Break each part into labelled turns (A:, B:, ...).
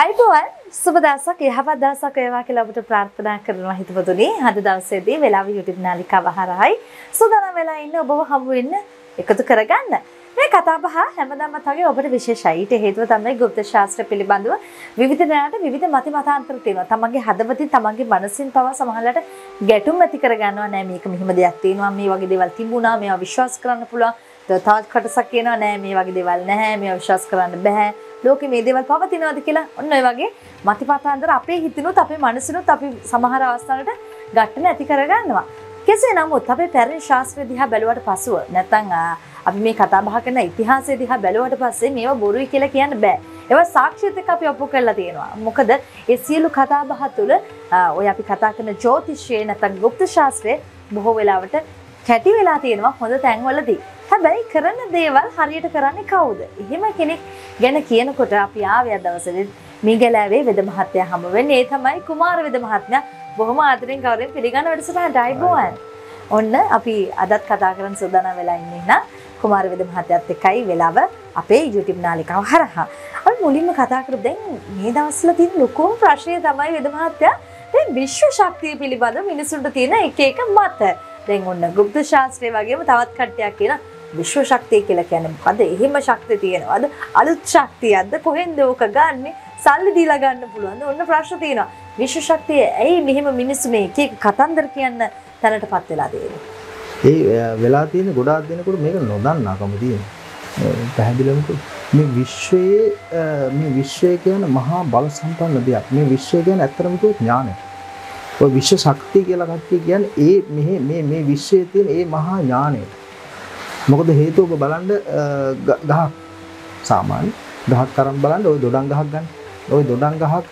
A: අයිබෝවන් සුබ දවසක් යහපත් දවසක් වේවා කියලා ඔබට ප්‍රාර්ථනා කරනවා හිතවතුනි. අද දවසේදී වෙලාව YouTube නාලිකාව හරහායි සූදානම් වෙලා ඉන්න ඔබව හමු වෙන්න එකතු කරගන්න. මේ කතා බහ හැමදාම වගේ ඔබට විශේෂයි. ඊට හේතුව තමයි গুপ্ত ශාස්ත්‍ර පිළිබඳව විවිධ දෙනාට විවිධ මත මතාන්තර තියෙනවා. තමන්ගේ හදවතින් තමන්ගේ මනසින් පවා සමහරවිට ගැටුම් ඇති කරගන්නවා නෑ මේක මෙහෙම දෙයක් තියෙනවා මේ වගේ දේවල් තිබුණා මේවා විශ්වාස කරන්න පුළුවන්. තවත් කොටසක් කියනවා නෑ මේ වගේ දේවල් නැහැ මේවා විශ්වාස කරන්න බෑ. ලෝකෙ මේ දේවල් පවතිනවද කියලා ඔන්න ඔය වගේ මතිපතාන්තර අපේ හිතිනුත් අපේ මනසිනුත් අපි සමහර අවස්ථාවලට ගැටෙන ඇති කරගන්නවා. කෙසේ නමුත් අපේ පැරණි ශාස්ත්‍රය දිහා බැලුවට පසුව නැත්නම් අපි මේ කතා බහ කරන ඉතිහාසය දිහා බැලුවට පස්සේ මේවා බොරුයි කියලා කියන්න බෑ. ඒවා සාක්ෂිත් එක්ක අපි ඔප්පු කරලා තියෙනවා. මොකද ඒ සියලු කතා බහ තුළ ඔය අපි කතා කරන ජ්‍යොතිෂයේ නැත්නම් গুপ্ত ශාස්ත්‍රයේ බොහෝ වෙලාවට කැටි වෙලා තියෙනවා හොඳ තැන්වලදී. හැබැයි කරන දේවල් හරියට කරන්නේ කවුද? එහෙම කෙනෙක් ගැන කියනකොට අපි ආවේ දවසේදී මිගලෑවේ වෙද මහත්තයා හමු වෙන්නේ. ඒ තමයි කුමාර වෙද මහත්මයා. බොහොම ආදරෙන් ගෞරවයෙන් පිළිගන්න වැඩසටහනට ආයිබෝවන්. ඔන්න අපි අදත් කතා කරන්න සූදානම් වෙලා ඉන්නේ නා කුමාර වෙද මහත්තයත් එක්කයි වෙලාව අපේ YouTube නාලිකාව හරහා. අපි මුලින්ම කතා කරමු දැන් මේ දවස්වල තියෙන ලොකුම ප්‍රශ්නය තමයි වෙද මහත්තයා දැන් විශ්ව ශක්තිය පිළිබඳ මිනිසුන්ට තියෙන එක එක මත. දැන් ඔන්න ගුප්ත ශාස්ත්‍රය වගේම තවත් කට්ටියක් කියන විශ්ව ශක්තිය කියලා කියන්නේ මොකද? එහෙම ශක්තිය තියෙනවද? අලුත් ශක්තියක්ද? කොහෙන්ද ඕක ගන්නෙ? සල්ලි දීලා ගන්න පුළුවන්ද? ඔන්න ප්‍රශ්න තියෙනවා. විශ්ව ශක්තිය ඇයි මෙහෙම මිනිස්සු මේ එක එක කතන්දර කියන්න තැනටපත් වෙලා තියෙන්නේ?
B: ඒ වෙලා තියෙන ගොඩාක් දෙනෙකුට මේක නොදන්නාකම තියෙනවා. පැහැදිලිවම මේ විශ්වයේ මේ විශ්වය කියන මහා බල සම්පන්න දෙයක්. මේ විශ්වය කියන්නේ ඇත්තටම කිව්වොත් ඥානය. ඔය විශ්ව ශක්තිය කියලා කට්ටිය කියන්නේ ඒ මෙහි මේ මේ විශ්වයේ තියෙන ඒ මහා ඥානය. මොකද හේතුව ඔබ බලන්න ගහක් සාමාන්‍ය ගහක් අරන් බලන්න ওই දොඩම් ගහක් ගන්න. ওই දොඩම් ගහක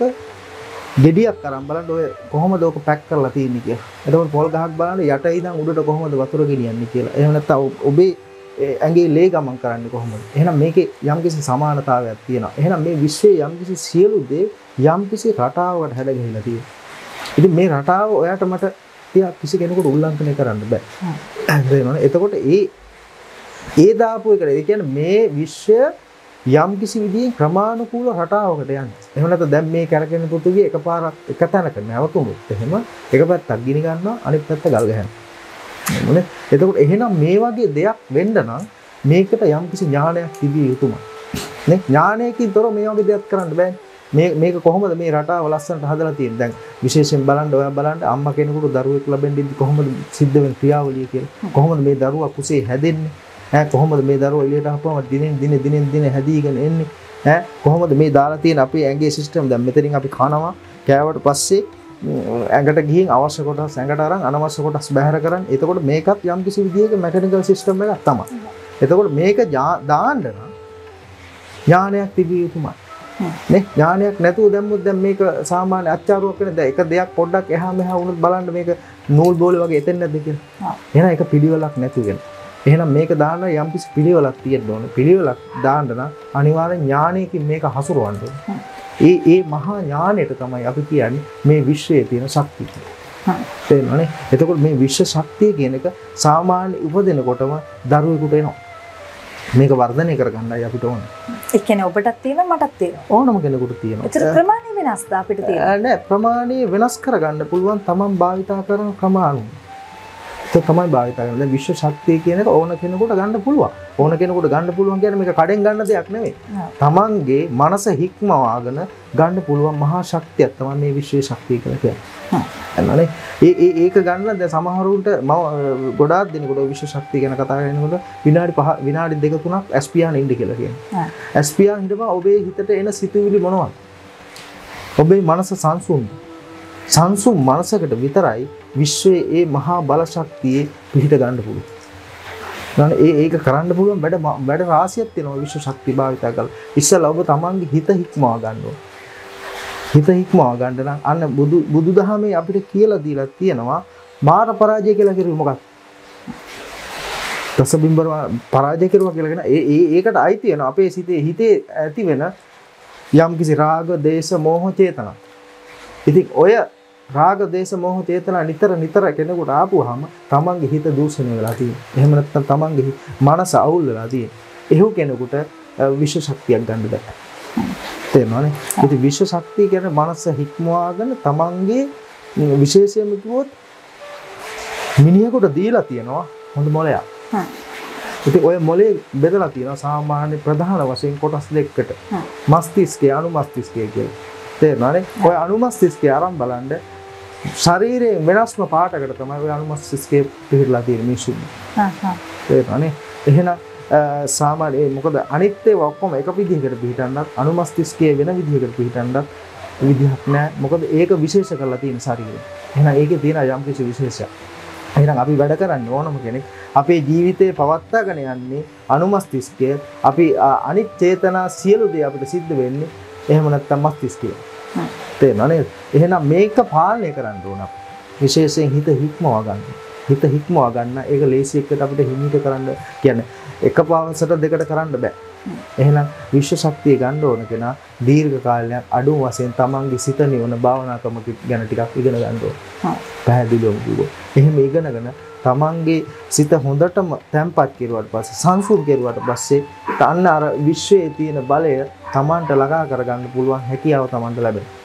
B: ගෙඩියක් අරන් බලන්න ඔය කොහොමද ඕක පැක් කරලා තියෙන්නේ කියලා. එතකොට පොල් ගහක් බලන්න යට ඉඳන් උඩට කොහොමද වතුර ගෙනියන්නේ කියලා. එහෙම නැත්නම් ඔබේ ඇඟේ ලේ ගමන් කරන්නේ කොහොමද? එහෙනම් මේකේ යම්කිසි සමානතාවයක් තියෙනවා. එහෙනම් මේ විශ්වයේ යම්කිසි සියලු දේ යම්කිසි රටාවකට හැදගහිලා තියෙනවා. ඉතින් මේ රටාව ඔයාට මට තියා කිසි කෙනෙකුට උල්ලංඝනය කරන්න බෑ. හරිද? එතකොට ඒ ඒ දාපු එකට ඒ කියන්නේ මේ විශ්වය යම් කිසි විදිහේ ක්‍රමානුකූල රටාවකට යන්නේ. එහෙම නැත්නම් දැන් මේ කැරකෙන පෘථිවිය එකපාරක් එක තැනක නැවතුනොත් එහෙම එක පැත්තක් ගිනි ගන්නවා අනිත් පැත්ත ගල් ගහනවා. මොනේ? එතකොට එහෙනම් මේ වගේ දෙයක් වෙන්න නම් මේකට යම් කිසි ඥානයක් තිබිය යුතුමයි. නේ? ඥානයකින් තොර මේ වගේ දෙයක් කරන්න බෑනේ. මේ මේක කොහොමද මේ රටාව ලස්සනට හදලා තියෙන්නේ දැන් විශේෂයෙන් බලන්න ඔයා බලන්න අම්මා කෙනෙකුට දරුවෙක් ලැබෙන්න කොහොමද සිද්ධ වෙන ක්‍රියාවලිය කියලා කොහොමද මේ දරුවා කුසේ හැදෙන්නේ ඈ? කොහොමද මේ දරුවා එළියට ආපුවම දිනෙන් දින දිනෙන් දින හැදීගෙන එන්නේ? ඈ? කොහොමද මේ දාලා තියෙන අපේ ඇඟේ සිස්ටම් දැන් මෙතනින් අපි කනවා කෑවට පස්සේ ඇඟට ගිහින් අවශ්‍ය කොටස් ඇඟට අරන් අනවශ්‍ය කොටස් බැහැර කරන් එතකොට මේකත් යම් කිසි විදිහක මැකනිකල් සිස්ටම් එකක් තමයි. එතකොට මේක දාන්න නම් ඥානයක් තිබිය යුතුමයි. නේ? ඥානයක් නැතුව දැම්මොත් දැන් මේක සාමාන්‍ය අත්‍යාරුවක් වෙන දැන් එක දෙයක් පොඩ්ඩක් එහා මෙහා වුණොත් බලන්න මේක නූල් බෝලේ වගේ එතෙන් නැද්ද කියලා. එහෙනම් ඒක පිළිවෙලක් නැතුව වෙන. එහෙනම් මේක දාන්න යම්කිසි පිළිවෙලක් තියෙන්න ඕනේ. පිළිවෙලක් දාන්න නම් අනිවාර්යෙන් ඥානයකින් මේක හසුරවන්න ඕනේ. ඒ ඒ මහා ඥානයට තමයි අපි කියන්නේ මේ විශ්වයේ තියෙන ශක්තිය. තේරෙනවනේ? එතකොට මේ විශ්ව ශක්තිය කියන එක සාමාන්‍ය උපදිනකොටම දරුවෙකුට එනවා. මේක වර්ධනය කරගන්නයි අපිට ඕන.
A: ඒ කියන්නේ ඔබටත් තියෙනවා මටත් තියෙනවා.
B: ඕනම කෙනෙකුට තියෙනවා.
A: ඒතර ප්‍රමාණය වෙනස්ද අපිට තියෙනවා?
B: නෑ ප්‍රමාණය වෙනස් කරගන්න පුළුවන් තමන් භාවිතා කරන ක්‍රම අනුව. තමයි භාවිතා කරන්නේ. දැන් විශ්ව ශක්තිය කියන එක ඕන කෙනෙකුට ගන්න පුළුවන්. ඕන කෙනෙකුට ගන්න පුළුවන් කියන්නේ මේක කඩෙන් ගන්න දෙයක් නෙවෙයි. තමන්ගේ මනස හික්මවාගෙන ගන්න පුළුවන් මහා ශක්තියක් තමයි මේ විශ්වයේ ශක්තිය කියලා කියන්නේ. එන්නනේ ඒ ඒක ගන්න දැන් සමහරුන්ට මම ගොඩාක් දෙනෙකුට විශ්ව ශක්තිය ගැන කතා කරනකොට විනාඩි 5 විනාඩි 2 3ක් ඇස්පියාන ඉන්න කියලා කියනවා. ඇස්පියාන හිටපුවා ඔබේ හිතට එන සිතුවිලි මොනවද? ඔබේ මනස සංසුන්. සංසුන් මනසකට විතරයි විශ්වයේ ඒ මහා බල ශක්තියේ පිහිට ගන්න පුළුවන්. නේද? ඒ ඒක කරන්න පුළුවන් වැඩ වැඩ රාශියක් තියෙනවා විශ්ව ශක්තිය භාවිතා කරලා. ඉස්සෙල්ලා ඔබ තමන්ගේ හිත හික්මවා ගන්න ඕනේ. හිත හික්මවා ගන්න නම් අන්න බුදු බුදුදහමේ අපිට කියලා දීලා තියෙනවා මාර පරාජය කියලා කිරුවේ මොකක්ද? දසබිම්බර පරාජය කරුවා කියලා කියන ඒ ඒ ඒකට අයිති වෙන අපේ සිතේ හිතේ ඇති වෙන යම්කිසි රාග, දේශ, මෝහ චේතනා. ඉතින් ඔය රාග, දේශ, මෝහ චේතනා නිතර නිතර කෙනෙකුට ආපුවාම තමන්ගේ හිත දූෂණය වෙලා තියෙනවා. එහෙම නැත්නම් තමන්ගේ මනස අවුල් වෙලා තියෙනවා. එහෙව් කෙනෙකුට විශ්ව ශක්තියක් ගන්න බෑ. තේරෙනවනේ ඉතින් විශ්ව ශක්තිය කියන්නේ මනස හික්මවාගෙන තමන්ගේ විශේෂයෙන්ම කිව්වොත් මිනිහෙකුට දීලා තියෙනවා හොඳ මොලයක්. ඉතින් ඔය මොලේ බෙදලා තියෙනවා සාමාන්‍ය ප්‍රධාන වශයෙන් කොටස් දෙකකට. මස්තිෂ්කය අනුමස්තිෂ්කය කියලා තේරෙනවනේ ඔය අනුමස්තිෂ්කය අරන් බලන්න ශරීරයේ වෙනස්ම පාටකට තමයි ඔය අනුමස්තිෂ්කය පිහිටලා තියෙන
A: හා
B: තේරෙනවනේ එහෙනම් සාමාන්‍ය මොකද අනිත් ඒවා ඔක්කොම එක විදිහකට පිහිටන්නත් අනුමස්තිෂ්කයේ වෙන විදිහකට පිහිටන්නත් විදිහක් නැහැ මොකද ඒක විශේෂ කරලා තියෙන ශරීරය. එහෙනම් ඒකේ තියෙන යම් කිසි විශේෂයක්. එහෙනම් අපි වැඩ කරන්න ඕනම කෙනෙක් අපේ ජීවිතේ පවත්වාගෙන යන්නේ අනුමස්තිෂ්කය අපි අනිත් චේතනා සියලු දේ අපිට සිද්ධ වෙන්නේ එහෙම නැත්නම් මස්තිෂ්කය
A: හ්ම්.
B: තේරෙනව නේද එහෙනම් මේක පාලනය කරන්න ඕන අපි. විශේෂයෙන් හිත හික්මවා ගන්න හිත හික්මවා ගන්න ඒක ලේසි එකට අපිට හිමිට කරන්න කියන්නේ එක පාවසට දෙකට කරන්න බෑ එහෙනම් විශ්ව ශක්තිය ගන්න ඕන කෙනා දීර්ඝ කාලයක් අඩු වශයෙන් තමන්ගේ සිත නිවන භාවනාකම ගැන ටිකක් ඉගෙන ගන්න ඕන පැහැදිලිවම කිව්වොත්. එහෙම ඉගෙනගෙන තමන්ගේ සිත හොඳටම තැම්පත් කෙරුවට පස්සේ සංසුන් කෙරුවට පස්සේ අන්න අර විශ්වයේ තියෙන බලය තමන්ට ළඟා කරගන්න පුළුවන් හැකියාව තමන්ට ලැබෙනවා.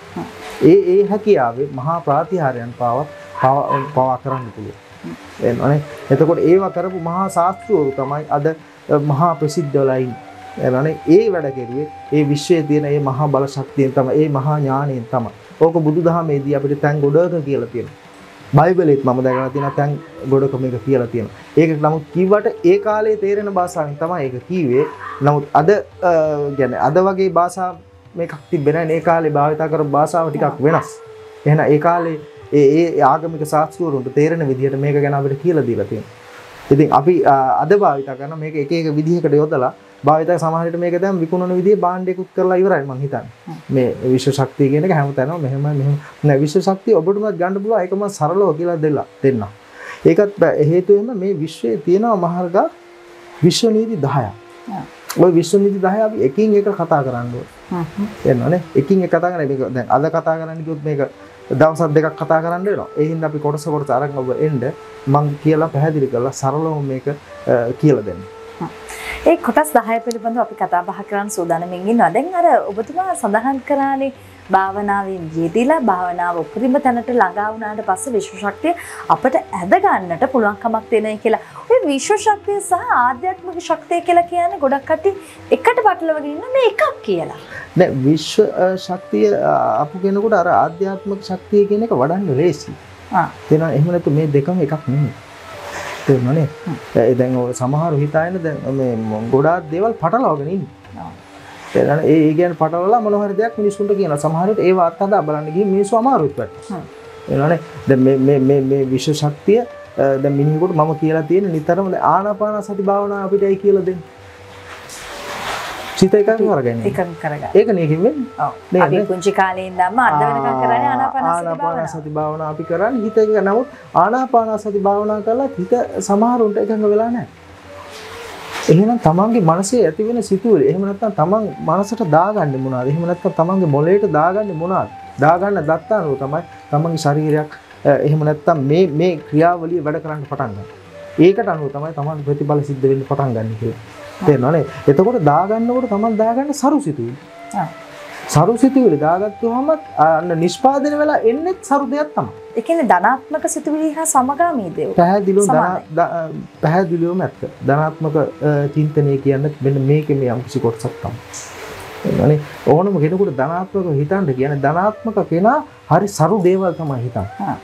B: ඒ ඒ හැකියාවේ මහා ප්‍රාතිහාරයන් පාව පව- පවා කරන්න පුළුවන්. එනවනේ. එතකොට ඒවා කරපු මහා ශාස්ත්‍රවරු තමයි අද අ, මහා ප්‍රසිද්ධ වෙලා ඉන්නේ. එනවනේ. ඒ වැඩ කෙරුවේ ඒ විශ්වයේ තියෙන මේ මහා බල ශක්තියෙන් තමයි ඒ මහා ඥාණයෙන් තමයි. ඕක බුදුදහමේදී අපිට තැන් ගොඩක කියලා තියෙනවා. බයිබලෙත් මම දැකලා තියෙනවා තැන් ගොඩක මේක කියලා තියෙනවා. ඒක නමුත් කිව්වට ඒ කාලේ තේරෙන භාෂාවෙන් තමයි ඒක කිව්වේ. නමුත් අද අ, කියන්නේ අද වගේ භාෂා මේකක් තිබෙන්නේ නැහැ. ඒ කාලේ භාවිත කරපු භාෂාව ටිකක් වෙනස්. එහෙනම් ඒ කාලේ ඒ ඒ ආගමික ශාස්ත්‍රවරුන්ට තේරෙන විදිහට මේක ගැන අපිට කියලා දීලා තියෙනවා. ඉතින් අපි අද භාවිත කරන මේක එක එක විදිහකට යොදලා භාවිත සමහරවිට මේක දැන් විකුණන විදිහේ භාණ්ඩයකුත් කරලා ඉවරයි මං හිතන්නේ. මේ විශ්ව ශක්තිය කියන එක හැමතැනම මෙහෙම නෑ විශ්ව ශක්තිය ඔබටමත් ඒක මම සරලව කියලා දෙලා දෙන්න. ඒකත් බෑ. හේතුව එම මේ විශ්වයේ තියෙනවා මහර්ගා විශ්ව නීති 10ක්. ওই විශ්ව නීති 10 අපි එකින් එක කතා කරන්න ඕනේ.
A: හ්ම් හ්ම්
B: එන්නනේ එකින් එක කතා කරන්නේ මේක දැන් අද කතා කරන්න කිව්වොත් මේක දවසක් දෙකක් කතා කරන්න වෙනවා. ඒ හින්දා අපි කොටස කොටස අරන් ඔබ එන්න මම කියලා පැහැදිලි කරලා සරලව මේක අ, කියලා දෙන්න.
A: ඒ කොටස් 10 පිළිබඳව අපි කතා බහ කරන්න සූදානම්ින් ඉන්නවා. දැන් අර ඔබතුමා සඳහන් කරානේ භාවනාවෙන් යෙදিলা භාවනාව උපරිම තැනට ළඟා වුණාට පස්සේ විශ්ව ශක්තිය අපට ඇද ගන්නට පුළුවන්කමක් තියෙනයි කියලා. ඔය විශ්ව ශක්තිය සහ ආධ්‍යාත්මික ශක්තිය කියලා කියන්නේ ගොඩක් කට්ටිය එකට පටලවගෙන ඉන්න මේ එකක් කියලා.
B: දැන් විශ්ව ශක්තිය අපු කෙනෙකුට අර ආධ්‍යාත්මික ශක්තිය කියන එක වඩන්න ලේසි.
A: ආ
B: තේරෙනවද? එහෙම නැත්නම් මේ දෙකම එකක් නෙමෙයි. තේරෙනවනේ? ඒ දැන් ඔය සමහරව හිතාගෙන දැන් මො- ගොඩාක් දේවල් පටලවාගෙන ඉන්නේ. ඒ ඒ කියන්නේ පටලවලා මොන හරි දෙයක් මිනිස්සුන්ට කියනවා. සමහර විට ඒව අත්හදා බලන්න ගිහින් මිනිස්සු අමාරුත් වැටෙනවා.
A: හ්ම්.
B: තේරෙනවනේ? දැන් මේ විශ්ව ශක්තිය මිනිහෙකුට මම කියලා තියෙන නිතරම ආනාපාන සති භාවනාව අපිටයි කියලා දෙන්නේ. සිත එකඟ කරගන්න.
A: එකඟ කරගන්න.
B: ඒක නේකින්
A: පුංචි කාලේ කරන්නේ ආනාපානසති
B: ආනාපාන. සති භාවනාව අපි කරන්නේ හිත එක නමුත් ආනාපාන සති භාවනා කරලා හිත සමහරුන්ට එකඟ වෙලා නැහැ. එහෙනම් තමන්ගේ මනසේ ඇති වෙන සිතුවිලි එහෙම නැත්නම් තමන් මනසට දාගන්නේ මොනවද? එහෙම නැත්නම් තමන්ගේ මොළයට දාගන්නේ මොනවද? දාගන්න දත්තානුව තමයි තමන්ගේ ශරීරයක් අ, එහෙම නැත්නම් මේ මේ ක්‍රියාවලිය වැඩ කරන්න පටන් ගන්න. ඒකට අනුව තමයි තමන් ප්‍රතිඵල සිද්ධ වෙන්න පටන් ගන්න කියලා. තේරෙනවනේ? එතකොට දාගන්නකොට තමන් දාගන්න සරු සිතුවිලි. සරු සිතුවිලි දාගත්තුවම අන්න නිෂ්පාදනය වෙලා එන්නේ සරු දෙයක් තමයි.
A: ඒ කියන්නේ ධනාත්මක සිතුවිලි හා සමගාමී දේව.
B: පැහැදිලිව
A: සමානයි.
B: පැහැදිලිවම ඇත්ත. ධනාත්මක චින්තනය කියන්නේ මෙන්න මේකේ මේ යම්කිසි කොටසක්. එනවනේ ඕනම කෙනෙකුට ධනාත්මක හිතන්න කියන්නේ ධනාත්මක කෙනා හරි සරු දේවල් තමයි හිතන්නේ.
A: හා.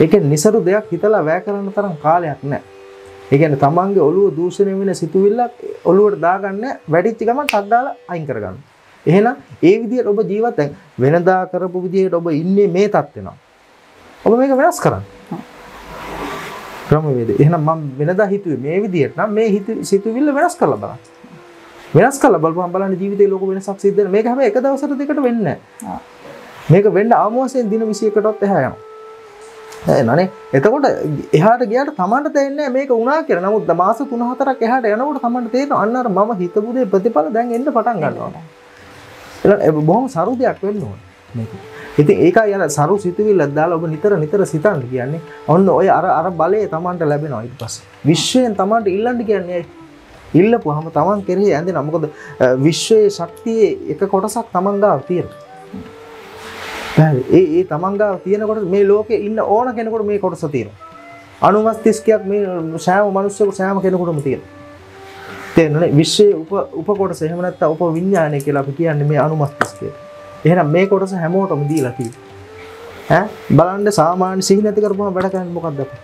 B: ඒක නිසරු දෙයක් හිතලා වැය කරන්න තරම් කාලයක් නැහැ. ඒ කියන්නේ තමන්ගේ ඔළුව දූෂණය වෙන සිතුවිල්ලක් ඔළුවට දාගන්න වැඩිච්ච ගමන් ටක් දාලා අයින් කරගන්න. එහෙනම් ඒ විදිහට ඔබ ජීවත් වෙනදා කරපු විදිහට ඔබ ඉන්නේ මේ තත්ත්වෙනවා. ඔබ මේක වෙනස් කරන්න. ක්‍රමවේද. එහෙනම් මම වෙනදා හිතුවේ මේ විදිහට නම් මේ හිත- සිතුවිල්ල වෙනස් කරලා බලන්න. වෙනස් කරලා බලපුවම බලන්න ජීවිතේ ලොකු වෙනසක් සිද්ධ වෙනවා. මේක හැබැයි එක දවසට දෙකට වෙන්නේ නැහැ. මේක වෙන්න ආම වශයෙන් දින 21කටත් එහා යනවා. නනේ එතකොට එහාට ගියාට තමන්ට තේරෙන්නේ මේක වුණා කියලා. නමුත් මාස 3-4ක් එහාට යනකොට තමන්ට තේරෙනවා අන්න අර මම හිතපු දේ ප්‍රතිඵල දැන් එන්න පටන් ගන්නවා. එහෙනම් බොහොම සරු දෙයක් වෙන්න ඕනේ මේක. ඉතින් ඒකයි අර සරු සිතුවිල්ලක් දාලා ඔබ නිතර නිතර සිතන්න කියන්නේ. ඔන්න ඔය අර අර බලය තමන්ට ලැබෙනවා ඊට පස්සේ. විශ්වයෙන් තමන්ට ඉල්ලන්න කියන්නේ ඇයි? ඉල්ලපුවාම තමන් කෙරෙහි ඇඳෙනවා. මොකද අ, විශ්වයේ ශක්තියේ එක කොටසක් තමන් ගාව තියෙනවා. පැහැදිලි. ඒ ඒ තමන් ගාව තියෙනකොට මේ ලෝකේ ඉන්න ඕන කෙනෙකුට මේ කොටස තියෙනවා. අනුමස්තිස්කයක් මේ සෑම මිනිස්සෙකුට සෑම කෙනෙකුටම තියෙනවා. තේරෙනවනේ විශ්වයේ උප උප කොටස එහෙම නැත්නම් උප විඥානය කියලා අපි කියන්නේ මේ අනුමස්තිස්කය. එහෙනම් මේ කොටස හැමෝටම දීලා තියෙනවා. ඈ බලන්න සාමාන්‍ය සිහි නැති කරපුවම වැඩ කරන්නේ මොකක්ද අපි?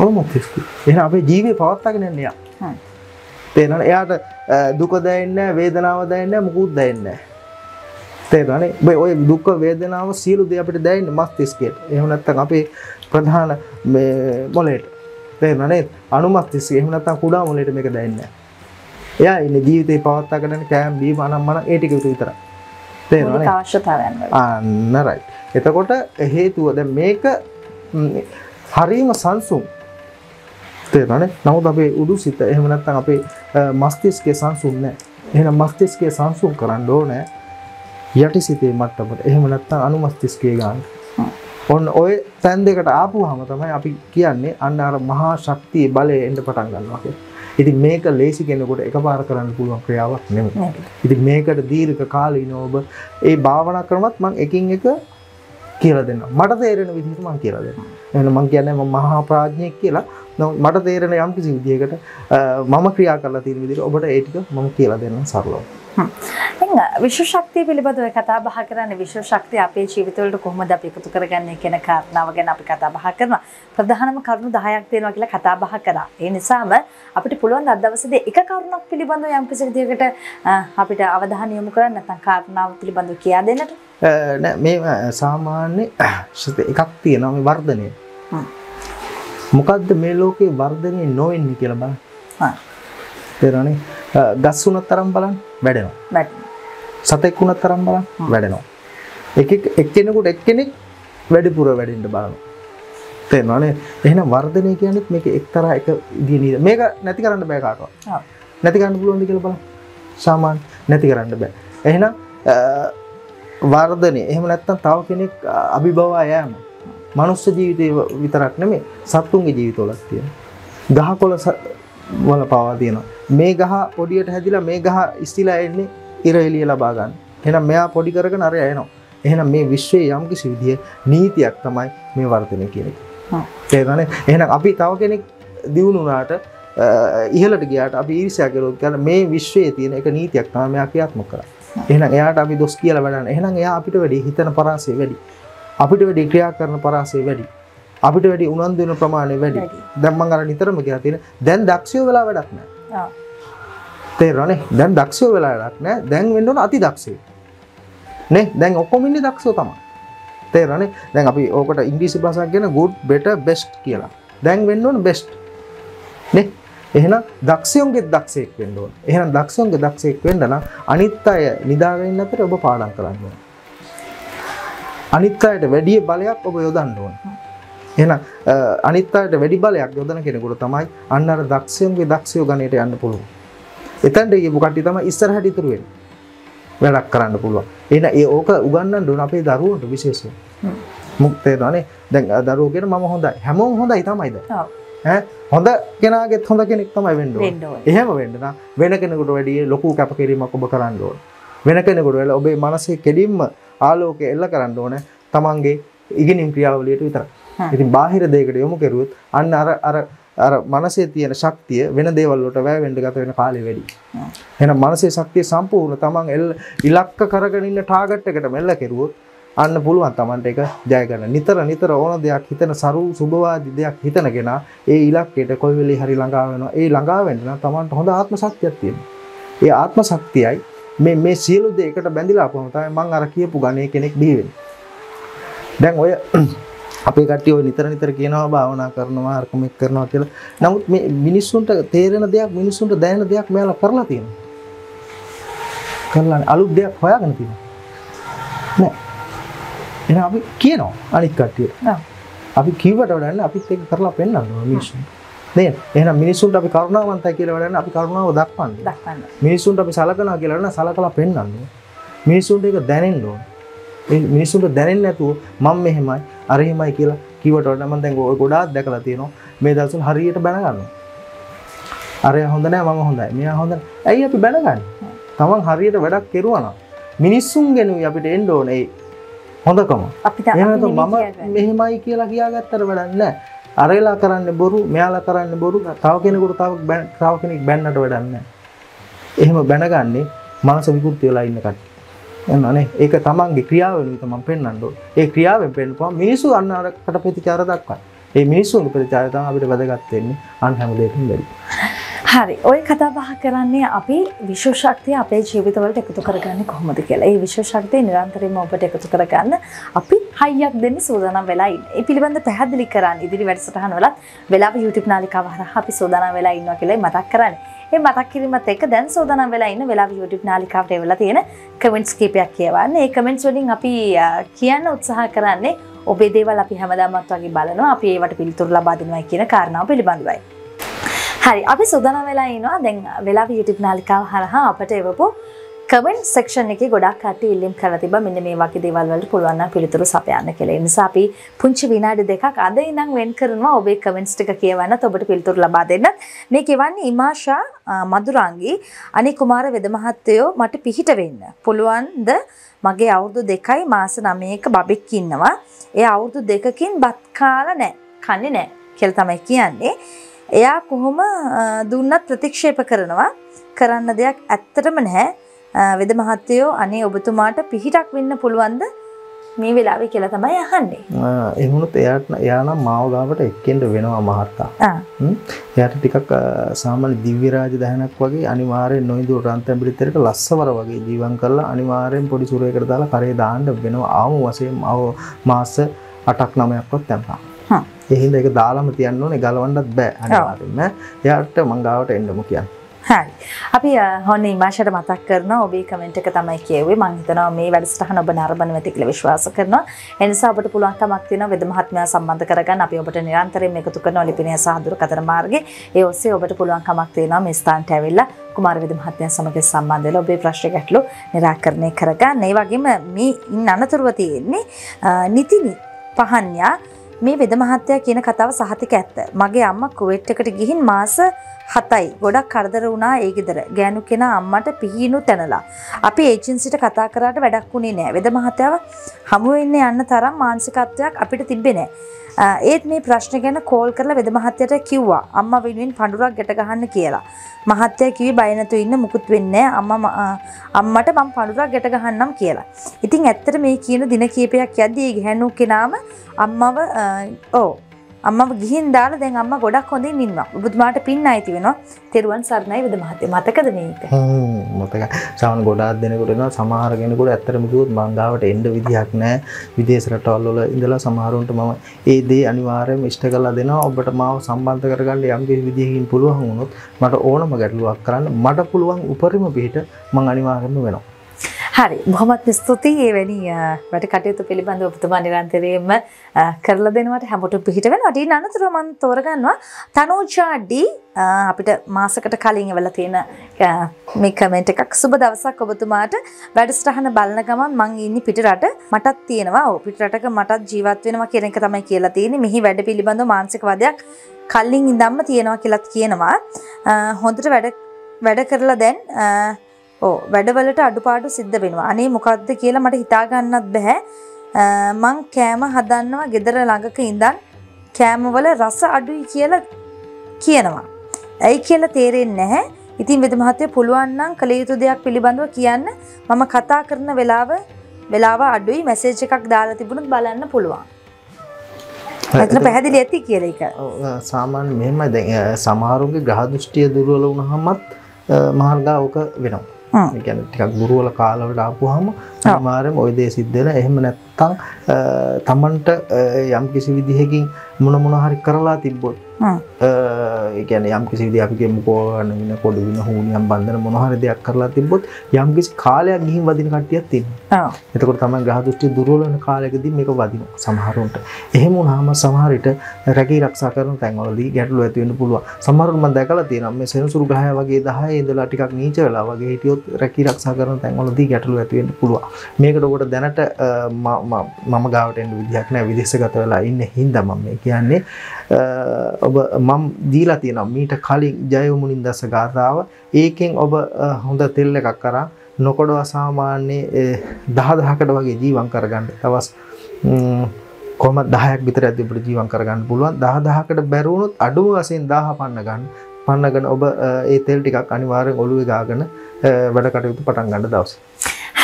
B: අනුමස්තිස්කය. එහෙනම් අපේ ජීවේ පවත්වාගෙන යන්නේ යා.
A: හ්ම්.
B: තේරෙනවනේ එයාට දුක දැනෙන්නේ නැහැ, වේදනාව දැනෙන්නේ නැහැ, මුකුත් දැනෙන්නේ නැහැ. තේරෙනවනේ ඔය දුක් වේදනාව සියලු දේ අපිට දැනෙන්නේ මස්තිෂ්කයට. එහෙම නැත්නම් අපේ ප්‍රධාන මේ මොලේට. තේරෙනවනේ අනුමස්තිෂ්කය. එහෙම නැත්නම් කුඩා මොලේට මේක දැනෙන්නේ නැහැ. එයා ඉන්නේ ජීවිතේ පවත්වාගෙන යන කෑම බීම අනම්මන ඒ ටික විතරයි. තේරෙනවනේ
A: මූලික අවශ්‍යතාවයන් වල.
B: අන්න රයි. එතකොට හේතුව දැන් මේක හරීම සංසුන්. තේරෙනවනේ? නමුත් අපේ උඩු සිත එහෙම නැත්නම් අපේ අ, මස්තිෂ්කයේ සංසුන් නැහැ. එහෙනම් මස්තිෂ්කයේ සංසුන් කරන්න ඕනේ යටි සිතේ මට්ටමට. එහෙම නැත්නම් අනුමස්තිෂ්කයේ ගන්න. ඔන්න ඔය තැන් දෙකට ආපුවාම තමයි අපි කියන්නේ අන්න අර මහා ශක්තියේ බලය එන්න පටන් ගන්නවා කියලා. ඉතින් මේක ලේසි කෙනෙකුට එකපාර කරන්න පුළුවන් ක්‍රියාවක් නෙමෙයි.
A: නේද?
B: ඉතින් මේකට දීර්ඝ කාලීනව ඔබ ඒ භාවනා ක්‍රමත් මම එකින් එක කියලා දෙනවා. මට තේරෙන විදිහට මම කියලා දෙනවා. එහෙනම් මම කියන්නේ මහා ප්‍රඥෙක් කියලා. මට තේරෙන යම් කිසි විදිහකට මම ක්‍රියා කරලා තියෙන විදිහට ඔබට ඒ ටික මම කියලා දෙන්නම් සරලව.
A: විශ්ව ශක්තිය පිළිබඳව කතා බහ කරන්නේ විශ්ව ශක්තිය අපේ ජීවිතවලට කොහොමද අපි එකතු කරගන්නේ කියන කාරණාව ගැන අපි කතා බහ කරනවා. ප්‍රධානම කරුණු 10ක් තියෙනවා කියලා කතා බහ කරා. ඒ නිසාම අපිට පුළුවන් අද දවසේදී එක කරුණක් පිළිබඳව යම් කිසි විදිහකට අපිට අවධානය යොමු කරන්න නැත්නම් කාරණාව පිළිබඳව කියා දෙන්නට.
B: නෑ මේ සාමාන්‍ය එකක් තියෙනවා මේ වර්ධනය. මොකද්ද මේ ලෝකේ වර්ධනය නොවෙන්නේ කියලා බලන්න.
A: හා.
B: තේරෙනවනේ? අ, ගස් වුණත් තරම් බලන්න වැඩෙනවා. සතෙක් වුණත් තරම් බලන්න වැඩෙනවා. එක එක එක්කෙනෙකුට එක්කෙනෙක් වැඩිපුර වැඩෙන්න බලනවා. තේරෙනවනේ? එහෙනම් වර්ධනය කියන්නේ මේක එක්තරා එක විදිය නේද? මේක නැති කරන්න බෑ කාටවත්.
A: ඔව්.
B: නැති කරන්න පුළුවන්ද කියලා බලන්න. සාමාන්‍ය නැති කරන්න බෑ. එහෙනම් වර්ධනය එහෙම නැත්නම් තව කෙනෙක් අ, අභිභවා යෑම. මනුස්ස ජීවිතේ විතරක් නෙමෙයි සත්තුන්ගේ ජීවිතවලත් තියෙනවා. ගහකොළ වල පවා තියෙනවා. මේ ගහ පොඩියට හැදිලා මේ ගහ ඉස්තිලා එන්නේ ඉර එළිය ලබා ගන්න. එහෙනම් මෙයා පොඩි කරගෙන අර එනවා. එහෙනම් මේ විශ්වයේ යම්කිසි විදිය නීතියක් තමයි මේ වර්ධනය කියන එක. තේරෙනවනේ? එහෙනම් අපි තව කෙනෙක් දියුණු වුණාට අ, ඉහළට ගියාට අපි ඊර්ෂ්‍යා කළොත් කියලා මේ විශ්වයේ තියෙන එක නීතියක් තමයි මෙයා ක්‍රියාත්මක කරන්නේ. එහෙනම් එයාට අපි දොස් කියලා වැඩන්න. එහෙනම් එයා අපිට වැඩි හිතන පරාසය වැඩි. අපිට වැඩි ක්‍රියා කරන පරාසය වැඩි. අපිට වැඩි උනන්දු වෙන ප්‍රමාණය වැඩි. දැන් මම අර නිතරම කියලා තියෙන දැන් දක්ෂයෝ වෙලා වැඩක් නැහැ. තේරෙනවනේ? දැන් දක්ෂයෝ වෙලා වැඩක් නැහැ. දැන් වෙන්න ඕන අති දක්ෂයෝ. නේ? දැන් ඔක්කොම ඉන්නේ දක්ෂයෝ තමයි. තේරෙනවනේ? දැන් අපි ඕකට ඉංග්‍රීසි භාෂාවෙන් කියන good better best කියලා. දැන් වෙන්න ඕන best. නේ? එහෙනම් දක්ෂයන්ගේ දක්ෂයෙක් වෙන්න ඕන. එහෙනම් දක්ෂයන්ගේ දක්ෂයෙක් වෙන්න නම් අනිත් අය නිදාගෙන අතර ඔබ පාඩම් කරන්න ඕන. අනිත් අයට වැඩි බලයක් ඔබ යොදන්න ඕන. එහෙනම් අ, අනිත් අයට වැඩි බලයක් යොදන කෙනෙකුට තමයි අන්න අර දක්ෂයන්ගේ දක්ෂයෝ ගණයට යන්න පුළුවන්. එතනට ගියපු කට්ටිය තමයි ඉස්සරහට ඉතුරු වෙන්නේ. වැඩක් කරන්න පුළුවන්. එහෙනම් ඒ ඕක උගන්වන්න ඕන අපේ දරුවන්ට විශේෂයෙන්.
A: හ්ම්.
B: මුක් තේරෙනවනේ. දැන් අ, දරුවෝ කියන මම හොඳයි. හැමෝම හොඳයි තමයි දැන්.
A: ඔව්.
B: ඈ හොඳ කෙනාගෙත් හොඳ කෙනෙක් තමයි. වෙන්න ඕනේ. එහෙම වෙන්න නම් වෙන කෙනෙකුට වැඩිය ලොකු කැපකිරීමක් ඔබ කරන්න ඕන. වෙන කෙනෙකුට වෙලා ඔබේ මනසේ කෙලින්ම ආලෝකය එල්ල කරන්න ඕන තමන්ගේ ඉගෙනීම් ක්‍රියාවලියට විතරයි. ඉතින් බාහිර දෙයකට යොමු කරුවොත් අන්න අර අර අර මනසේ තියෙන ශක්තිය වෙන දේවල් වලට වැය වෙන්න ගත වෙන කාලය වැඩි. එහෙනම් මනසේ ශක්තිය සම්පූර්ණ තමන් ඉලක්ක කරගෙන ඉන්න ටාගට් එකට මෙල්ල කෙරුවොත් අන්න පුළුවන් තමන්ට ඒක ජය ගන්න. නිතර නිතර ඕන දෙයක් හිතන සරු සුභවාදී දෙයක් හිතන කෙනා ඒ ඉලක්කයට කොයි වෙලේ හරි ළඟා වෙනවා. ඒ ළඟා වෙන්න නම් තමන්ට හොඳ ආත්ම ශක්තියක් තියෙනවා. ඒ ආත්ම ශක්තියයි මේ මේ සියලු දේ එකට බැඳිලා අපම තමයි මම අර කියපු ගණේ කෙනෙක් බිහි වෙන්නේ. දැන් ඔය අපේ කට්ටිය ඔය නිතර නිතර කියනවා භාවනා කරනවා අරකම එක් කරනවා කියලා. නමුත් මේ මිනිස්සුන්ට තේරෙන දෙයක් මිනිස්සුන්ට දැනෙන දෙයක් මෙයාලා කරලා තියෙනවා. කරලා අලුත් දෙයක් හොයාගෙන තියෙනවා. නෑ. එහෙනම් අපි කියනවා අනිත් කට්ටියට. අපි කිව්වට වඩා නෑ අපිත් ඒක කරලා පෙන්නන්න ඕන මිනිස්සුන්ට. නේද? එහෙනම් මිනිස්සුන්ට අපි කරුණාවන්තයි කියලා වඩා අපි කරුණාව දක්වන්න.
A: දක්වන්න.
B: මිනිස්සුන්ට අපි සලකනවා කියලා වඩා සලකලා පෙන්නන්න ඕන. මිනිස්සුන්ට ඒක දැනෙන්න ඕන. මිනිස්සුන්ට දැනෙන්නේ නැතුව මම මෙහෙමයි අර එහෙමයි කියලා කිව්වට වඩා මම දැන් ඔය ගොඩාක් දැකලා තියෙනවා. මේ දවස්වල හරියට බැන ගන්නවා. අරයා හොඳ නෑ මම හොඳයි. මෙයා හොඳ. ඇයි අපි බැනගන්නේ? තමන් හරියට වැඩක් කෙරුවා නම් මිනිස්සුන් ගෙනුයි අපිට එන්න ඕනේ. හොඳකම.
A: අපිට
B: මම. මෙහෙමයි කියලා කියාගත්තට වැඩක් නෑ. අරයලා කරන්නේ බොරු මෙයාලා කරන්නේ බොරු. තව කෙනෙකුට තව තව කෙනෙක් බැන්නට වැඩක් නෑ. එහෙම බැනගන්නේ මනස විකෘති වෙලා ඉන්න කට්ටිය එන්නනේ ඒක තමන්ගේ ක්‍රියාවෙන් තමන් පෙන්වන්න ඕනේ. ඒ ක්‍රියාවෙන් පෙන්නපුවම මිනිස්සු අන්න අරකට ප්‍රතිචාර දක්වයි. ඒ මිනිස්සුන්ගේ ප්‍රතිචාරය තමයි අපිට වැදගත් වෙන්නේ. අන් හැම දෙයකින් වැඩි
A: හරි ඔය කතා බහ කරන්නේ අපි විශ්ව ශක්තිය අපේ ජීවිතවලට එකතු කරගන්නේ කොහොමද කියලා. ඒ විශ්ව ශක්තිය නිරන්තරයෙන්ම ඔබට එකතු කරගන්න අපි හයියක් දෙන්න සූදානම් වෙලා ඉන්නේ. ඒ පිළිබඳ පැහැදිලි කරන්න ඉදිරි වැඩසටහන වලත් වෙලාව YouTube නාලිකාව හරහා අපි සූදානම් වෙලා ඉන්නවා කියලා මතක් කරන්නේ. ඒ මතක් කිරීමත් එක්ක දැන් සූදානම් වෙලා ඉන්න වෙලාව YouTube නාලිකාවට එවලා තියෙන කමෙන්ට්ස් කීපයක් කියවන්න. ඒ කමෙන්ට්ස් වලින් අපි අ, කියන්න උත්සාහ කරන්නේ ඔබේ දේවල් අපි හැමදාමත් වගේ බලනවා. අපි ඒවට පිළිතුරු ලබා දෙනවා කියන කාරණාව පිළිබඳවයි. හරි අපි සුදන වෙලා ඉනවා දැන් වෙලා YouTube නාලිකාව හරහා අපට එවපු කමෙන්ට් සෙක්ෂන් එකේ ගොඩක් කට්ටිය ඉල්ලීම් කරලා තිබ්බා මෙන්න මේ වගේ දේවල් වලට පුළුවන් නම් පිළිතුරු සපයන්න කියලා. ඒ නිසා අපි පුංචි විනාඩි දෙකක් අද ඉඳන් වෙන් කරනවා ඔබේ කමෙන්ට්ස් ටික කියවන්නත් ඔබට පිළිතුරු ලබා දෙන්න. මේ කියවන්නේ ඉමාෂා අ, මදුරංගි අනි කුමාර වෙද මහත්තයෝ මට පිහිට වෙන්න. පුළුවන්ද මගේ අවුරුදු දෙකයි මාස 9ක බබෙක් ඉන්නවා. ඒ අවුරුදු දෙකකින් බත් කාලා නැහැ. කන්නේ නැහැ කියලා තමයි කියන්නේ. එයා කොහොම දුන්නත් ප්‍රතික්ෂේප කරනවා. කරන්න දෙයක් ඇත්තටම නැහැ. වෙද මහත්තයෝ අනේ ඔබතුමාට පිහිටක් වෙන්න පුළුවන්ද? මේ වෙලාවේ කියලා තමයි අහන්නේ.
B: එහුණුත් එයාට එයා නම් මාව ගාවට එක්කෙන්ට වෙනවා මහත්තා. එයාට ටිකක් සාමාන්‍ය දිව්‍ය රාජ දහනක් වගේ අනිවාර්යෙන් නොයිදු රන්තම් පිළිතරට ලස්සවර වගේ ජීවන් කරලා අනිවාර්යෙන් පොඩි සුරයකට දාලා කරේ දාන්න වෙනවා. ආම වශයෙන් අව මාස 8ක් 9ක්වත් යනවා
A: හ්ම්.
B: ඒ හින්දා ඒක දාලාම තියන්න ඕනේ ගලවන්නත් බෑ අනිවාර්යෙන්ම. එයාට මං ගාවට එන්නම කියන්නේ.
A: හරි. අපි හොන්න ඉමාෂයට මතක් කරනවා ඔබේ කමෙන්ට් එක තමයි කියුවේ මම හිතනවා මේ වැඩසටහන ඔබ නරඹන වෙති කියලා විශ්වාස කරනවා. ඒ නිසා ඔබට පුළුවන්කමක් තියෙනවා වෙද මහත්මයා සම්බන්ධ කරගන්න. අපි ඔබට නිරන්තරයෙන් එකතු කරන ලිපිනය සහ දුරකථන මාර්ගේ. ඒ ඔස්සේ ඔබට පුළුවන්කමක් තියෙනවා මේ ස්ථානට ඇවිල්ලා කුමාර වෙද මහත්මයා සමග සම්බන්ධ වෙලා ඔබේ ප්‍රශ්න ගැටලු निराකරණය කරගන්න. ඒ වගේම මේ ඉන් අනතුරුව තියෙන්නේ නිතිනි පහන්යා මේ වෙද මහත්තයා කියන කතාව සහතික ඇත්ත. මගේ අම්මා කුවේට් එකට ගිහින් මාස 7යි. ගොඩක් කරදර වුණා ඒ ගෙදර. ගෑනු කෙනා අම්මට පිහිනු තැනලා. අපි ඒජන්සිට කතා කරාට වැඩක් වුණේ නෑ. වෙද මහත්තයාව හමු වෙන්න යන්න තරම් මානසිකත්වයක් අපිට තිබ්බේ නෑ. අ, ඒත් මේ ප්‍රශ්න ගැන කෝල් කරලා වෙද මහත්තයට කිව්වා අම්මා වෙනුවෙන් පඳුරක් ගැට ගහන්න කියලා. මහත්තයා කිව්වේ බය නැතුව ඉන්න මුකුත් වෙන්නේ නෑ. අම්මා ම- අ, අම්මට මම පඳුරක් ගැට ගහන්නම් කියලා. ඉතින් ඇත්තට මේ කියන දින කීපයක් යද්දී ඒ ගැහැණු කෙනාම අම්මව අ, ඔව් අම්මව ගිහින් දාලා දැන් අම්මා ගොඩක් හොඳින් ඉන්නවා. ඔබතුමාට පින් අයිති වෙනවා. තෙරුවන් සරණයි වෙද මහත්තයා. මතකද මේක?
B: හ්ම් මතක සාමාන්‍ය ගොඩාක් දෙනෙකුට එනවා සමහර කෙනෙකුට ඇත්තටම කිව්වොත් මං ගාවට එන්න විදිහක් නැහැ විදේශ රටවල් වල ඉඳලා සමහරුන්ට මම ඒ දේ අනිවාර්යයෙන්ම ඉෂ්ට කරලා දෙනවා ඔබට මාව සම්බන්ධ කරගන්න යම් කිසි විදිහකින් පුළුවන් වුණොත් මට ඕනම ගැටලුවක් කරන්න මට පුළුවන් උපරිම පිහිට මං අනිවාර්යයෙන්ම වෙනවා
A: හරි බොහොමත් ස්තුතියි එවැනි අ, වැඩ කටයුතු පිළිබඳව ඔබතුමා නිරන්තරයෙන්ම අ, කරලා දෙනවට හැමෝටම පිහිට වෙනවා. ඊට අනතුරුව මම තෝරගන්නවා තනෝජා ඩී අ, අපිට මාසකට කලින් එවලා තියෙන අ, මේ කමෙන්ට් එකක් සුබ දවසක් ඔබතුමාට වැඩසටහන බලන ගමන් මං ඉන්නේ පිටරට මටත් තියෙනවා. ඔව් පිටරටක මටත් ජීවත් වෙනවා කියන එක තමයි කියලා තියෙන්නේ. මෙහි වැඩ පිළිබඳව මානසික වදයක් කලින් ඉඳන්ම තියෙනවා කියලාත් කියනවා. අ, හොඳට වැඩ වැඩ කරලා දැන් අ, ඕ වැඩවලට අඩුපාඩු සිද්ධ වෙනවා. අනේ මොකද්ද කියලා මට හිතා ගන්නත් බෑ. අ, මං කෑම හදන්නවා ගෙදර ළඟක ඉඳන් කෑමවල රස අඩුයි කියලා කියනවා. ඇයි කියලා තේරෙන්නේ නැහැ. ඉතින් වෙද මහත්තයා පුළුවන් නම් කළ යුතු දෙයක් පිළිබඳව කියන්න මම කතා කරන වෙලාව වෙලාව අඩුයි මැසේජ් එකක් දාලා තිබුණොත් බලන්න පුළුවන්. මෙතන පැහැදිලි ඇති කියලා ඒක.
B: ඔව්, සාමාන්‍ය මෙහෙමයි දැන් සමහරුන්ගේ ග්‍රහ දෘෂ්ටිය දුර්වල වුණාමත් මහර්ගා ඕක වෙනවා කියන්නේ ටිකක් දුර්වල කාලවලට ආපුවාම අනිවාර්යයෙන්ම ওই දේ සිද්ධ වෙනවා එහෙම අ, තමන්ට යම් කිසි විදිහකින් මොන මොන හරි කරලා තිබ්බොත්
A: හ්ම්.
B: ඒ කියන්නේ යම් කිසි විදිහක් අපි කියමුකෝ අනින කොඩු වින හුනියම් බන්ධන මොන හරි දෙයක් කරලා තිබ්බොත් යම් කිසි කාලයක් ගිහින් වදින තියෙනවා
A: ඔව්.
B: එතකොට තමයි ග්‍රහ දෘෂ්ටි දුර්වල වෙන කාලයකදී මේක වදිනවා සමහරුන්ට. එහෙම වුණාම සමහර විට රැකී ආරක්ෂා කරන තැන්වලදී ගැටලු ඇති වෙන්න පුළුවන්. සමහරුන් මම දැකලා තියෙනවා මේ සෙනසුරු ග්‍රහය වගේ 10 ඉඳලා ටිකක් නීච වෙලා වගේ හිටියොත් රැකී ආරක්ෂා කරන තැන්වලදී ගැටලු ඇති වෙන්න පුළුවන්. මේකට ඔබට දැනට මම ගාවට එන්න විදිහක් නැහැ විදේශගත වෙලා ඉන්න හින්දා මම මේ කියන්නේ කියන්නේ අ, ඔබ මම දීලා තියෙනවා. මීට කලින් ජයමුනින් දස ගාථාව. ඒකෙන් ඔබ අ, හොඳ තෙල් එකක් කරා. නොකොඩ අසාමාන්‍ය දහ දහකට වගේ ජීවන් කරගන්න. දවස් කොම දහයක් විතර ඇති ඔබට ජීවන් කරගන්න පුළුවන්. දහ දහකට බැරුණුත් අඩුම වශයෙන් දාහ පන්න ගන්න. පන්නගෙන ඔබ අ, ඒ තෙල් ටිකක් අනිවාර්යෙන් ඔළුවේ ගාගෙන අ, වැඩ කටයුතු පටන් ගන්න දවසේ.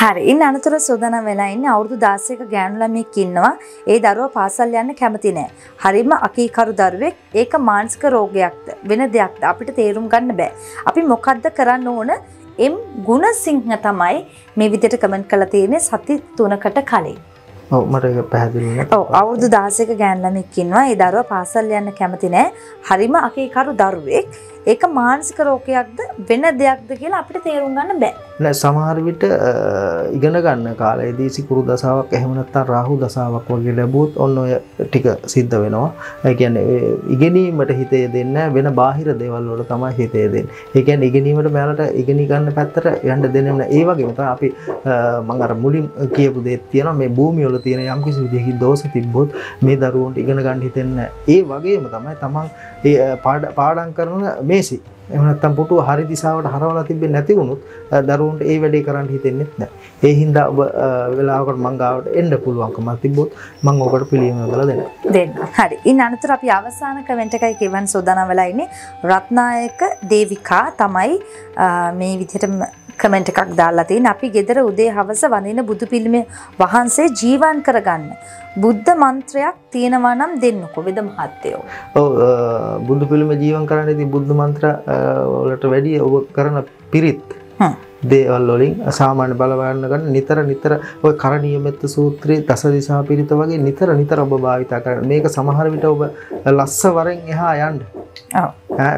A: හරි ඉන් අනතුර සූදානම් වෙලා ඉන්නේ අවුරුදු 16ක ගෑනු ළමෙක් ඉන්නවා. ඒ දරුවා පාසල් යන්න කැමති නෑ. හරිම අකීකරු දරුවෙක්. ඒක මානසික රෝගයක්ද වෙන දෙයක්ද අපිට තේරුම් ගන්න බෑ. අපි මොකද්ද කරන්න ඕන? එම් ගුණසිංහ තමයි මේ විදිහට කමෙන්ට් කරලා තියෙන්නේ සති 3කට කලින්.
B: ඔව් මට ඒක පැහැදිලි නෑ
A: ඔව් අවුරුදු 16ක ගෑනු ළමෙක් ඉන්නවා. ඒ දරුවා පාසල් යන්න කැමති නෑ. හරිම අකීකරු දරුවෙක්. ඒක මානසික රෝගයක්ද වෙන දෙයක්ද කියලා අපිට තේරුම් ගන්න බෑ.
B: නෑ සමහර විට අ, ඉගෙන ගන්න කාලයේදී සිකුරු දසාවක් එහෙම නැත්නම් රාහු දසාවක් වගේ ලැබුවොත් ඔන්න ඔය ටික සිද්ධ වෙනවා. ඒ කියන්නේ ඒ ඉගෙනීමට හිතේ දෙන්නේ නැහැ, වෙන බාහිර දේවල් වල තමයි හිතේ දෙන්නේ. ඒ කියන්නේ ඉගෙනීමට මෙයාලට ඉගෙනී ගන්න පැත්තට යන්න දෙන්නේ නැහැ. ඒ වගේම තමයි අපි අ, මම අර මුලින් කියපු දේත් තියෙනවා මේ භූමිය වල තියෙන යම්කිසි විදිහකින් දෝෂ තිබ්බොත් මේ දරුවන්ට ඉගෙන ගන්න හිතෙන්නේ නැහැ. ඒ වගේම තමයි තමන් ඒ අ, පාඩ- පාඩම් කරන මේසි එහෙම නැත්නම් පුටුව හරි දිශාවට හරවලා තිබෙන්නේ නැති වුණොත් අ, දරුවන්ට ඒ වැඩේ කරන්න හිතෙන්නේ නැහැ. ඒ හින්දා ඔබ අ, වෙලාවකට මං ගාවට එන්න පුළුවන්කමක් තිබ්බොත් මං ඔබට පිළියම කරලා දෙන්න.
A: දෙන්න. හරි. ඉන් අනතුර අපි අවසාන කමෙන්ට් එකයි කියවන්න සූදානම් වෙලා ඉන්නේ. රත්නායක දේවිකා තමයි අ, මේ විදිහට කමෙන්ට් එකක් දාලා තියෙන්නේ. අපි ගෙදර උදේ හවස වඳින බුදු පිළිමේ වහන්සේ ජීවන් කරගන්න. බුද්ධ මන්ත්‍රයක් තියෙනවා නම් දෙන්නකෝ වෙද මහත්තයෝ.
B: ඔව් බුදු පිළිම ජීවන් කරන්න ඉතින් බුද්ධ මන්ත්‍ර වලට වැඩිය ඔබ කරන පිරිත්
A: හ්ම්.
B: දේවල් වලින් සාමාන්‍ය බලවන්න ගන්න නිතර නිතර ඔය කරණීය මෙත්ත සූත්‍රයේ දස දිසා පිරිත වගේ නිතර නිතර ඔබ භාවිතා කරන්න. මේක සමහර විට ඔබ ලස්ස වරෙන් එහා යන්න.
A: ඔව්.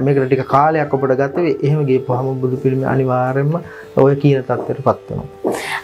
B: මේකට ටික කාලයක් ඔබට ගත වෙයි. එහෙම ගියපුවාම බුදු පිළිම අනිවාර්යයෙන්ම ඔය කියන තත්ත්වයටපත් වෙනවා.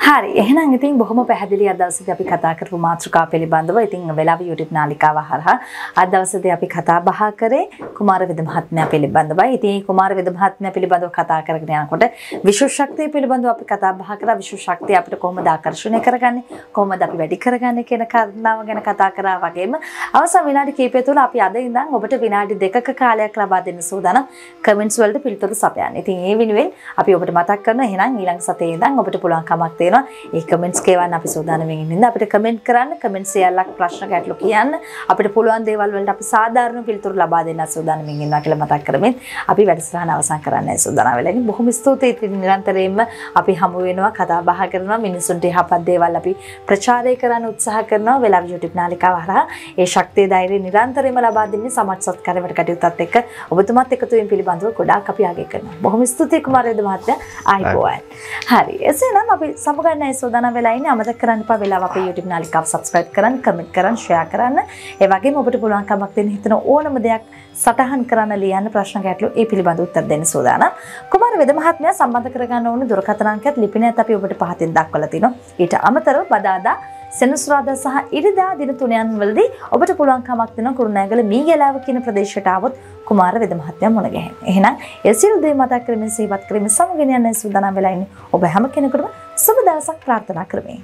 A: හරි එහෙනම් ඉතින් බොහොම පැහැදිලි අද දවසේදී අපි කතා කරපු මාතෘකාව පිළිබඳව ඉතින් වෙලාව YouTube නාලිකාව හරහා අද දවසේදී අපි කතා බහ කරේ කුමාරවිද මහත්මයා පිළිබඳවයි. ඉතින් මේ කුමාරවිද මහත්මයා පිළිබඳව කතා කරගෙන යනකොට විශ්ව ශක්තිය පිළිබඳව අපි කතා බහ කරා විශ්ව ශක්තිය අපිට කොහොමද ආකර්ෂණය කරගන්නේ කොහොමද අපි වැඩි කරගන්නේ කියන කාරණාව ගැන කතා කරා වගේම අවසන් විනාඩි කිහිපය තුළ අපි අද ඉඳන් ඔබට විනාඩි දෙකක කාලයක් ලබා දෙන්න සූදානම් කමෙන්ට්ස් වලට පිළිතුරු සපයන්න. ඉතින් ඒ වෙනුවෙන් අපි ඔබට මතක් කරනවා එහෙනම් ඊළඟ සතියේ ඉඳන් ඔබට පුළුවන් කමක් තියෙනවා ඒ කමෙන්ට්ස් කියවන්න අපි සූදානම් වෙමින් ඉන්න අපිට කමෙන්ට් කරන්න කමෙන්ට් සියල්ලක් ප්‍රශ්න ගැටලු කියන්න. අපිට පුළුවන් දේවල් වලට අපි සාධාරණ පිළිතුරු ලබා දෙන්න සූදානම් වෙමින් ඉන්නවා කියලා මතක් කරමින් අපි වැඩසටහන අවසන් කරන්න සූදානම් වෙලා ඉන්නේ. බොහොම ස්තුතියි. ඉතින් නිරන්තරයෙන්ම අපි හමු වෙනවා කතා බහ කරනවා මිනිසුන්ට යහපත් දේවල් අපි ප්‍රචාරය කරන්න උත්සාහ කරනවා. වෙලාව YouTube නාලිකාව හරහා ඒ ශක්තිය ධෛර්යය නිරන්තරයෙන්ම ලබා දෙන්නේ සමාජ සත්කාරයට කටයුත්තත් එක්ක ඔබතුමාත් එකතු වීම පිළිබඳව ගොඩාක් අපි ආගේ කරනවා. බොහොම ස්තුතියි කුමාරයද මහත්තයා. ආයිබෝවන් හරි. එසේනම් අපි සමුගන්නයි සූදානම් වෙලා ඉන්නේ. අමතක කරන්න එපා. වෙලාව අපේ YouTube නාලිකාව subscribe කරන්න කමෙන්ට් කරන්න share කරන්න. ඒ වගේම ඔබට පුළුවන් කමක් දෙන්න හිතන ඕනම දෙයක් සටහන් කරන්න ලියන්න ප්‍රශ්න ගැටලු ඒ පිළිබඳව උත්තර දෙන්න සූදානම්. කුමාර වෙද මහත්මයා සම්බන්ධ කරගන්න ඕන දුරකථන අංකයත් ලිපිනයත් අපි ඔබට පහතින් දක්වලා තිනවා. ඊට අමතරව බදාදා සෙනසුරාදා සහ ඉරිදා දින තුනයන් වලදී ඔබට පුළුවන් කමක් දෙන කුරුණෑගල මීගැලාව කියන ප්‍රදේශයට ආවොත් කුමාර වෙද මහත්මයා මුණ ගැහෙන්න. එහෙනම් ඒ සියලු දේ මතක් කරමින් සිහිපත් කරමින් සමගින යන සූදානම් වෙලා ඉන්නේ ඔබ හැම කෙනෙකුටම සුබ දවසක් ප්‍රාර්ථනා කරමි.